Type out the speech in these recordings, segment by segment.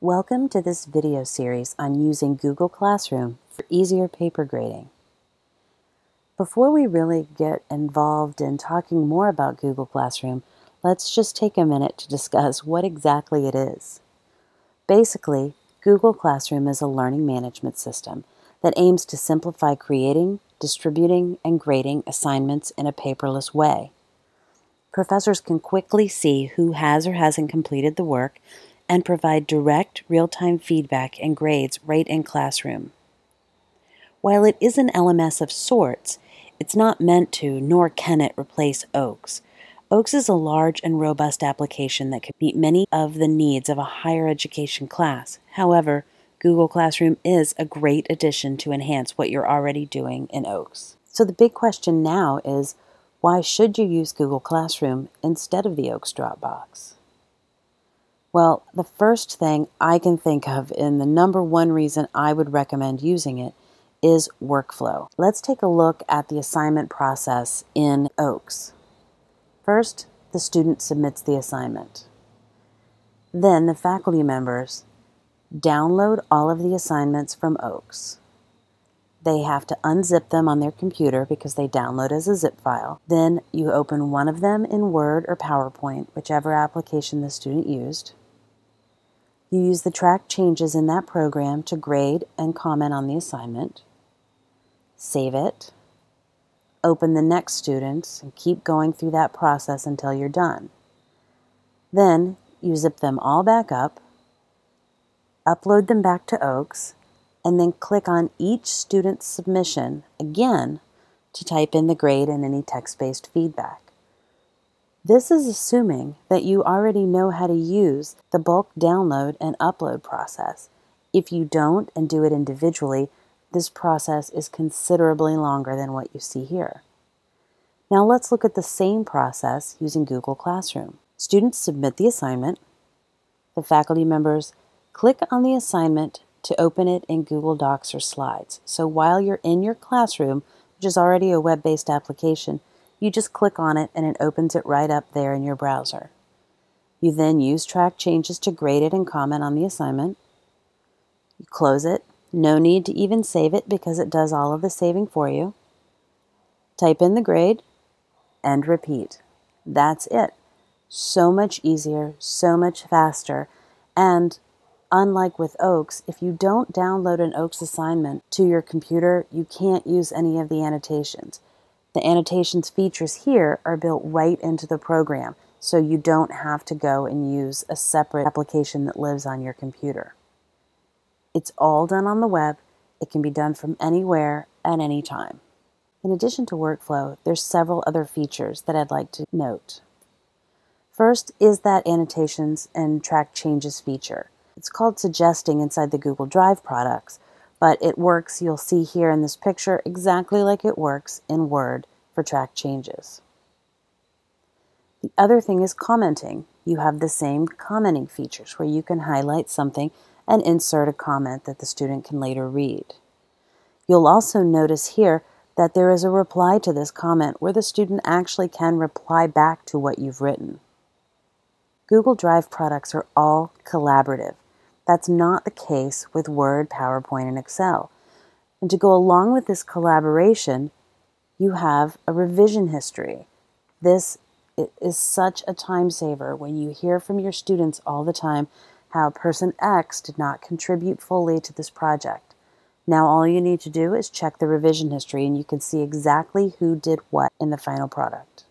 Welcome to this video series on using Google Classroom for easier paper grading. Before we really get involved in talking more about Google Classroom, let's just take a minute to discuss what exactly it is. Basically, Google Classroom is a learning management system that aims to simplify creating, distributing, and grading assignments in a paperless way. Professors can quickly see who has or hasn't completed the work and provide direct, real-time feedback and grades right in Classroom. While it is an LMS of sorts, it's not meant to, nor can it replace OAKS. OAKS is a large and robust application that can meet many of the needs of a higher education class. However, Google Classroom is a great addition to enhance what you're already doing in OAKS. So the big question now is, why should you use Google Classroom instead of the OAKS Dropbox? Well, the first thing I can think of, and the number one reason I would recommend using it, is workflow. Let's take a look at the assignment process in OAKS. First, the student submits the assignment. Then the faculty members download all of the assignments from OAKS. They have to unzip them on their computer because they download as a zip file. Then you open one of them in Word or PowerPoint, whichever application the student used. You use the track changes in that program to grade and comment on the assignment. Save it. Open the next students and keep going through that process until you're done. Then you zip them all back up, upload them back to OAKS, and then click on each student's submission again to type in the grade and any text-based feedback. This is assuming that you already know how to use the bulk download and upload process. If you don't and do it individually, this process is considerably longer than what you see here. Now let's look at the same process using Google Classroom. Students submit the assignment. The faculty members click on the assignment to open it in Google Docs or Slides. So while you're in your classroom, which is already a web-based application, you just click on it and it opens it right up there in your browser. You then use track changes to grade it and comment on the assignment. You close it. No need to even save it because it does all of the saving for you. Type in the grade and repeat. That's it. So much easier, so much faster, and unlike with OAKS, if you don't download an OAKS assignment to your computer, you can't use any of the annotations. The annotations features here are built right into the program, so you don't have to go and use a separate application that lives on your computer. It's all done on the web. It can be done from anywhere at any time. In addition to workflow, there's several other features that I'd like to note. First is that annotations and track changes feature. It's called suggesting inside the Google Drive products, but it works, you'll see here in this picture, exactly like it works in Word for track changes. The other thing is commenting. You have the same commenting features where you can highlight something and insert a comment that the student can later read. You'll also notice here that there is a reply to this comment where the student actually can reply back to what you've written. Google Drive products are all collaborative. That's not the case with Word, PowerPoint, and Excel. And to go along with this collaboration, you have a revision history. This is such a time saver when you hear from your students all the time how person X did not contribute fully to this project. Now all you need to do is check the revision history and you can see exactly who did what in the final product.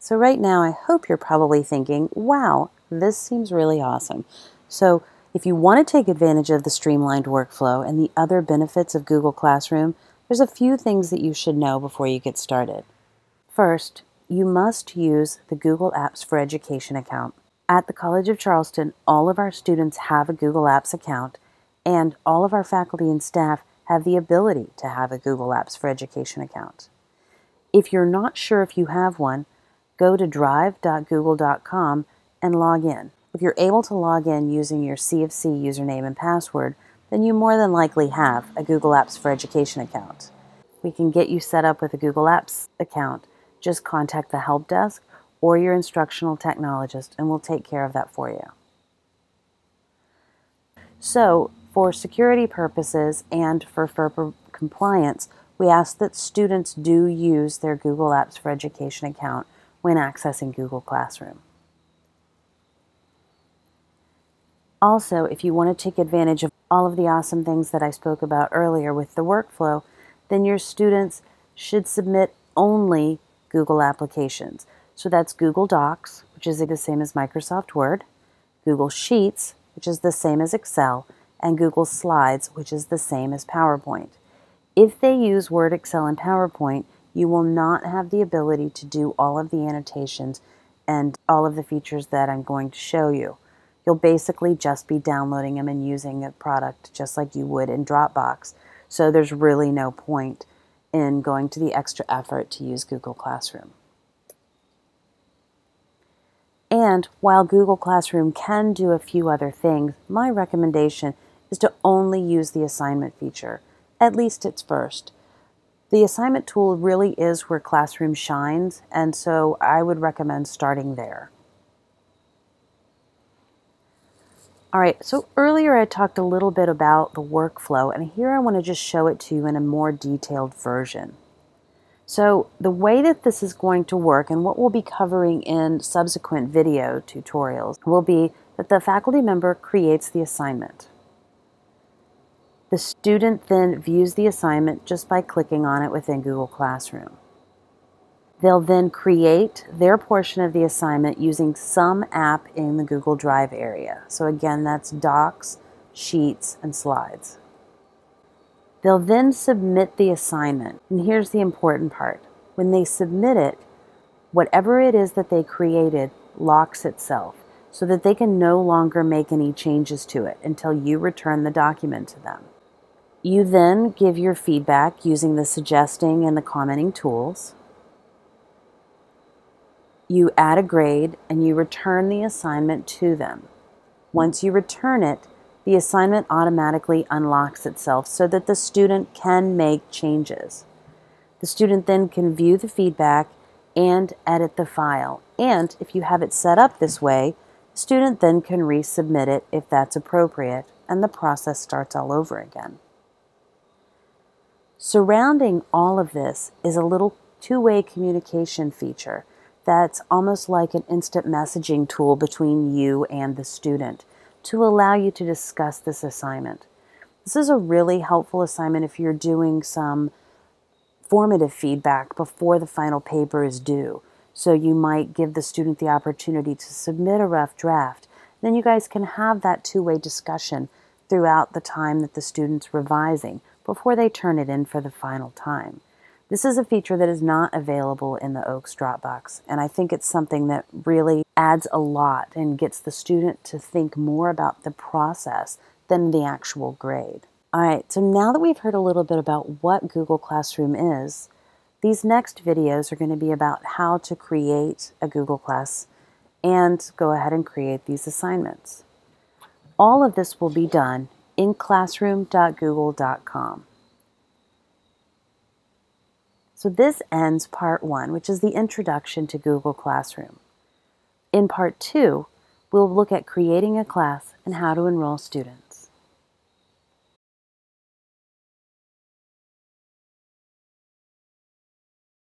So right now I hope you're probably thinking, wow, this seems really awesome. So if you want to take advantage of the streamlined workflow and the other benefits of Google Classroom, there's a few things that you should know before you get started. First, you must use the Google Apps for Education account. At the College of Charleston, all of our students have a Google Apps account, and all of our faculty and staff have the ability to have a Google Apps for Education account. If you're not sure if you have one, go to drive.google.com and log in. If you're able to log in using your CofC username and password, then you more than likely have a Google Apps for Education account. We can get you set up with a Google Apps account. Just contact the help desk or your instructional technologist and we'll take care of that for you. So, for security purposes and for FERPA compliance, we ask that students do use their Google Apps for Education account when accessing Google Classroom. Also, if you want to take advantage of all of the awesome things that I spoke about earlier with the workflow, then your students should submit only Google applications. So that's Google Docs, which is the same as Microsoft Word, Google Sheets, which is the same as Excel, and Google Slides, which is the same as PowerPoint. If they use Word, Excel, and PowerPoint, you will not have the ability to do all of the annotations and all of the features that I'm going to show you. You'll basically just be downloading them and using a product just like you would in Dropbox. So there's really no point in going to the extra effort to use Google Classroom. And while Google Classroom can do a few other things, my recommendation is to only use the assignment feature, at least its first. The assignment tool really is where Classroom shines, and so I would recommend starting there. All right, so earlier I talked a little bit about the workflow, and here I want to just show it to you in a more detailed version. So the way that this is going to work and what we'll be covering in subsequent video tutorials will be that the faculty member creates the assignment. The student then views the assignment just by clicking on it within Google Classroom. They'll then create their portion of the assignment using some app in the Google Drive area. So again, that's Docs, Sheets, and Slides. They'll then submit the assignment. And here's the important part. When they submit it, whatever it is that they created locks itself so that they can no longer make any changes to it until you return the document to them. You then give your feedback using the suggesting and the commenting tools you add a grade and you return the assignment to them. Once you return it, the assignment automatically unlocks itself so that the student can make changes. The student then can view the feedback and edit the file. And if you have it set up this way, the student then can resubmit it if that's appropriate, and the process starts all over again. Surrounding all of this is a little two-way communication feature that's almost like an instant messaging tool between you and the student to allow you to discuss this assignment. This is a really helpful assignment if you're doing some formative feedback before the final paper is due. So you might give the student the opportunity to submit a rough draft. Then you guys can have that two-way discussion throughout the time that the student's revising before they turn it in for the final time. This is a feature that is not available in the OAKS Dropbox, and I think it's something that really adds a lot and gets the student to think more about the process than the actual grade. All right, so now that we've heard a little bit about what Google Classroom is, these next videos are going to be about how to create a Google Class and go ahead and create these assignments. All of this will be done in classroom.google.com. So this ends part one, which is the introduction to Google Classroom. In part two, we'll look at creating a class and how to enroll students.